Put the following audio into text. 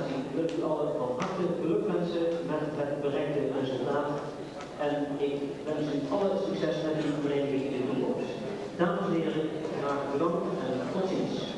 Organisatie wil ik u allen van harte gelukwensen met het bereikte resultaat. En ik wens u alle succes met uw vereniging in de toekomst. Dames en heren, graag bedankt en tot ziens.